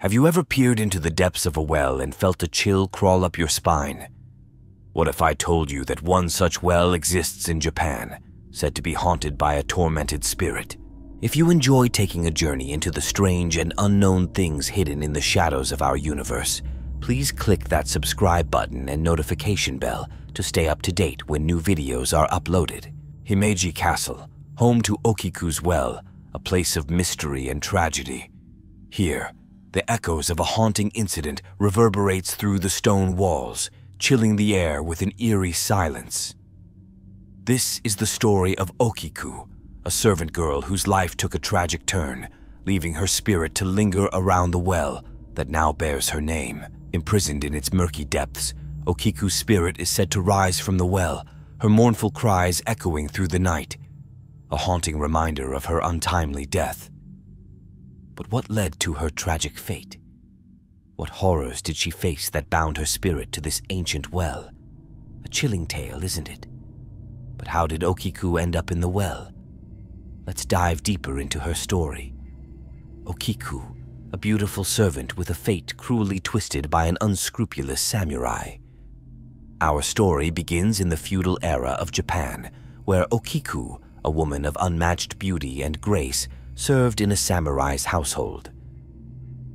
Have you ever peered into the depths of a well and felt a chill crawl up your spine? What if I told you that one such well exists in Japan, said to be haunted by a tormented spirit? If you enjoy taking a journey into the strange and unknown things hidden in the shadows of our universe, please click that subscribe button and notification bell to stay up to date when new videos are uploaded. Himeji Castle, home to Okiku's Well, a place of mystery and tragedy. Here, the echoes of a haunting incident reverberates through the stone walls, chilling the air with an eerie silence. This is the story of Okiku, a servant girl whose life took a tragic turn, leaving her spirit to linger around the well that now bears her name. Imprisoned in its murky depths, Okiku's spirit is said to rise from the well, her mournful cries echoing through the night, a haunting reminder of her untimely death. But what led to her tragic fate? What horrors did she face that bound her spirit to this ancient well? A chilling tale, isn't it? But how did Okiku end up in the well? Let's dive deeper into her story. Okiku, a beautiful servant with a fate cruelly twisted by an unscrupulous samurai. Our story begins in the feudal era of Japan, where Okiku, a woman of unmatched beauty and grace, served in a samurai's household.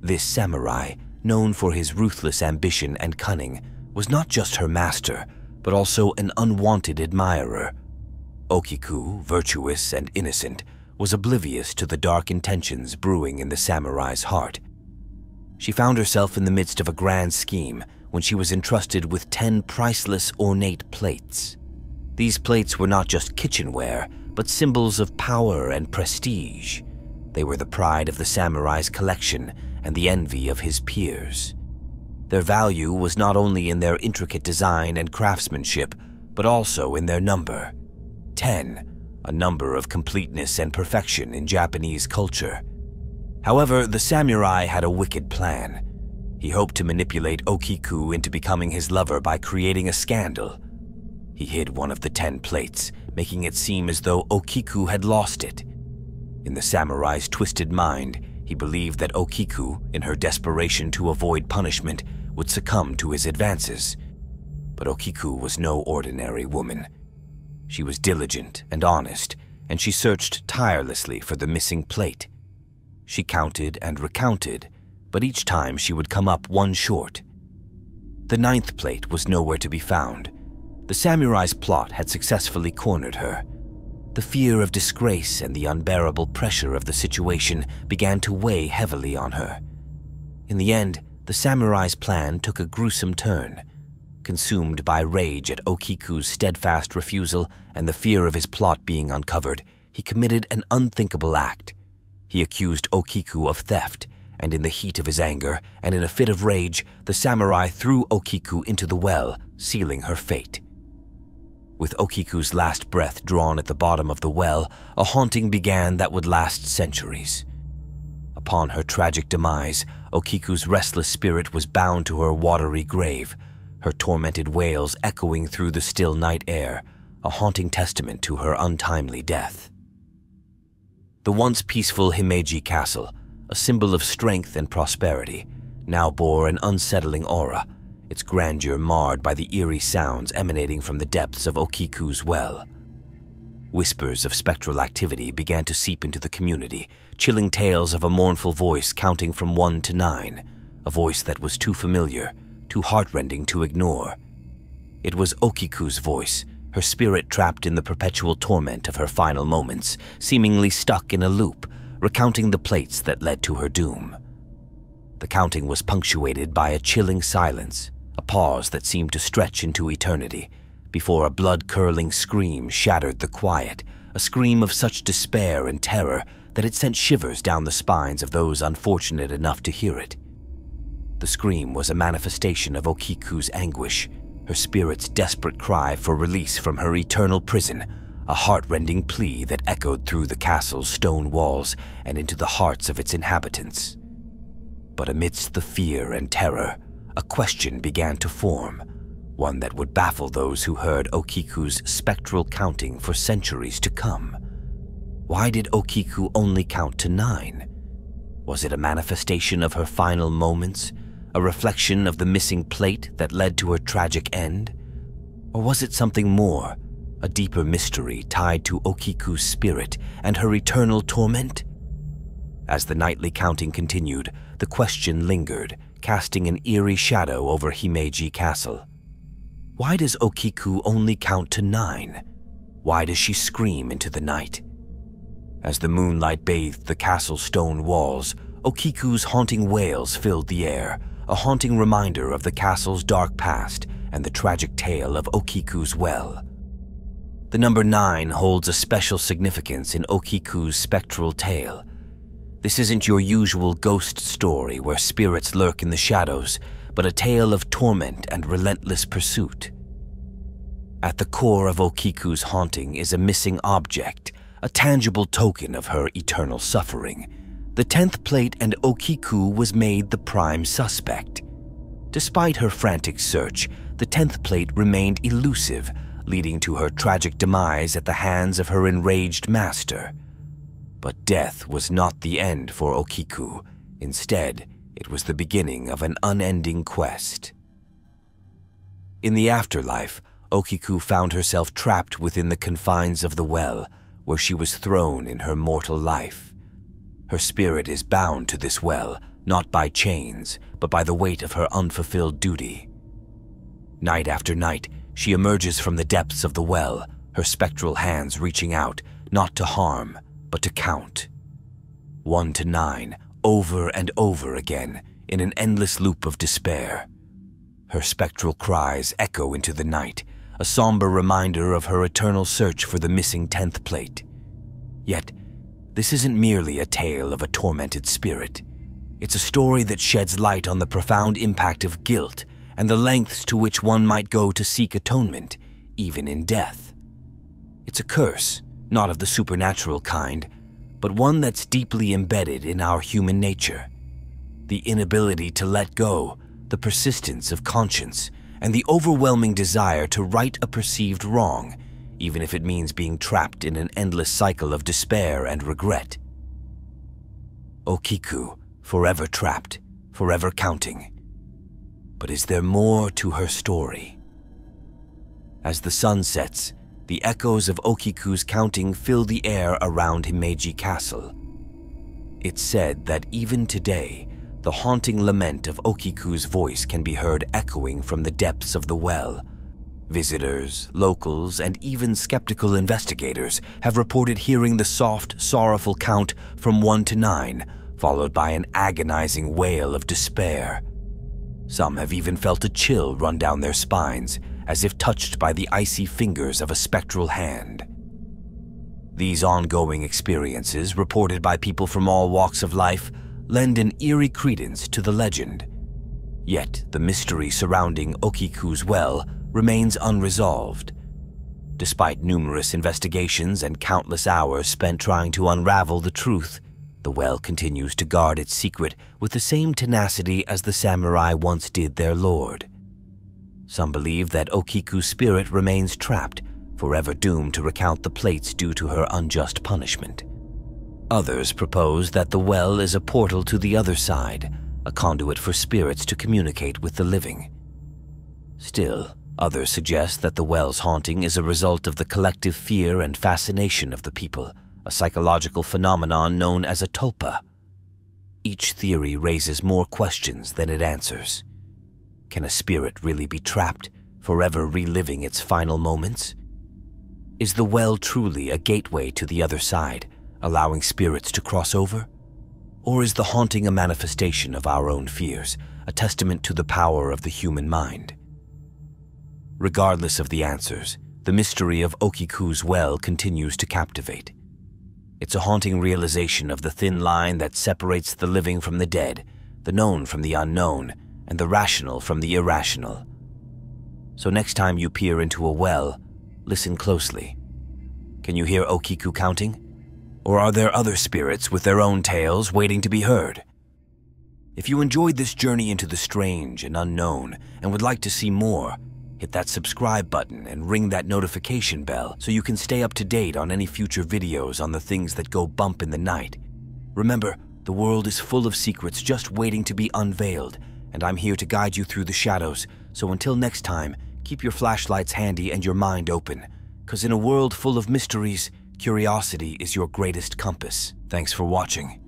This samurai, known for his ruthless ambition and cunning, was not just her master, but also an unwanted admirer. Okiku, virtuous and innocent, was oblivious to the dark intentions brewing in the samurai's heart. She found herself in the midst of a grand scheme when she was entrusted with ten priceless ornate plates. These plates were not just kitchenware, but symbols of power and prestige. They were the pride of the samurai's collection and the envy of his peers. Their value was not only in their intricate design and craftsmanship, but also in their number. Ten, a number of completeness and perfection in Japanese culture. However, the samurai had a wicked plan. He hoped to manipulate Okiku into becoming his lover by creating a scandal. He hid one of the ten plates making it seem as though Okiku had lost it. In the samurai's twisted mind, he believed that Okiku, in her desperation to avoid punishment, would succumb to his advances. But Okiku was no ordinary woman. She was diligent and honest, and she searched tirelessly for the missing plate. She counted and recounted, but each time she would come up one short. The ninth plate was nowhere to be found, the samurai's plot had successfully cornered her. The fear of disgrace and the unbearable pressure of the situation began to weigh heavily on her. In the end, the samurai's plan took a gruesome turn. Consumed by rage at Okiku's steadfast refusal and the fear of his plot being uncovered, he committed an unthinkable act. He accused Okiku of theft, and in the heat of his anger and in a fit of rage, the samurai threw Okiku into the well, sealing her fate. With Okiku's last breath drawn at the bottom of the well, a haunting began that would last centuries. Upon her tragic demise, Okiku's restless spirit was bound to her watery grave, her tormented wails echoing through the still night air, a haunting testament to her untimely death. The once peaceful Himeji Castle, a symbol of strength and prosperity, now bore an unsettling aura, its grandeur marred by the eerie sounds emanating from the depths of Okiku's well. Whispers of spectral activity began to seep into the community, chilling tales of a mournful voice counting from one to nine, a voice that was too familiar, too heartrending to ignore. It was Okiku's voice, her spirit trapped in the perpetual torment of her final moments, seemingly stuck in a loop, recounting the plates that led to her doom. The counting was punctuated by a chilling silence, a pause that seemed to stretch into eternity, before a blood-curdling scream shattered the quiet, a scream of such despair and terror that it sent shivers down the spines of those unfortunate enough to hear it. The scream was a manifestation of Okiku's anguish, her spirit's desperate cry for release from her eternal prison, a heartrending plea that echoed through the castle's stone walls and into the hearts of its inhabitants. But amidst the fear and terror, a question began to form, one that would baffle those who heard Okiku's spectral counting for centuries to come. Why did Okiku only count to nine? Was it a manifestation of her final moments? A reflection of the missing plate that led to her tragic end? Or was it something more, a deeper mystery tied to Okiku's spirit and her eternal torment? As the nightly counting continued, the question lingered, casting an eerie shadow over Himeji Castle. Why does Okiku only count to nine? Why does she scream into the night? As the moonlight bathed the castle's stone walls, Okiku's haunting wails filled the air, a haunting reminder of the castle's dark past and the tragic tale of Okiku's well. The number nine holds a special significance in Okiku's spectral tale. This isn't your usual ghost story where spirits lurk in the shadows, but a tale of torment and relentless pursuit. At the core of Okiku's haunting is a missing object, a tangible token of her eternal suffering. The 10th plate and Okiku was made the prime suspect. Despite her frantic search, the 10th plate remained elusive, leading to her tragic demise at the hands of her enraged master. But death was not the end for Okiku. Instead, it was the beginning of an unending quest. In the afterlife, Okiku found herself trapped within the confines of the well, where she was thrown in her mortal life. Her spirit is bound to this well, not by chains, but by the weight of her unfulfilled duty. Night after night, she emerges from the depths of the well, her spectral hands reaching out, not to harm, but to count. One to nine, over and over again, in an endless loop of despair. Her spectral cries echo into the night, a somber reminder of her eternal search for the missing tenth plate. Yet, this isn't merely a tale of a tormented spirit. It's a story that sheds light on the profound impact of guilt and the lengths to which one might go to seek atonement, even in death. It's a curse, not of the supernatural kind, but one that's deeply embedded in our human nature. The inability to let go, the persistence of conscience, and the overwhelming desire to right a perceived wrong, even if it means being trapped in an endless cycle of despair and regret. Okiku, forever trapped, forever counting. But is there more to her story? As the sun sets, the echoes of Okiku's counting fill the air around Himeji Castle. It's said that even today, the haunting lament of Okiku's voice can be heard echoing from the depths of the well. Visitors, locals, and even skeptical investigators have reported hearing the soft, sorrowful count from 1 to 9, followed by an agonizing wail of despair. Some have even felt a chill run down their spines, as if touched by the icy fingers of a spectral hand. These ongoing experiences, reported by people from all walks of life, lend an eerie credence to the legend. Yet the mystery surrounding Okiku's well remains unresolved. Despite numerous investigations and countless hours spent trying to unravel the truth, the well continues to guard its secret with the same tenacity as the samurai once did their lord. Some believe that Okiku's spirit remains trapped, forever doomed to recount the plates due to her unjust punishment. Others propose that the well is a portal to the other side, a conduit for spirits to communicate with the living. Still, others suggest that the well's haunting is a result of the collective fear and fascination of the people, a psychological phenomenon known as a tulpa. Each theory raises more questions than it answers. Can a spirit really be trapped, forever reliving its final moments? Is the well truly a gateway to the other side, allowing spirits to cross over? Or is the haunting a manifestation of our own fears, a testament to the power of the human mind? Regardless of the answers, the mystery of Okiku's well continues to captivate. It's a haunting realization of the thin line that separates the living from the dead, the known from the unknown, and the rational from the irrational. So next time you peer into a well, listen closely. Can you hear Okiku counting? Or are there other spirits with their own tales waiting to be heard? If you enjoyed this journey into the strange and unknown and would like to see more, hit that subscribe button and ring that notification bell so you can stay up to date on any future videos on the things that go bump in the night. Remember, The world is full of secrets just waiting to be unveiled, and I'm here to guide you through the shadows. So until next time, keep your flashlights handy and your mind open. Because in a world full of mysteries, curiosity is your greatest compass. Thanks for watching.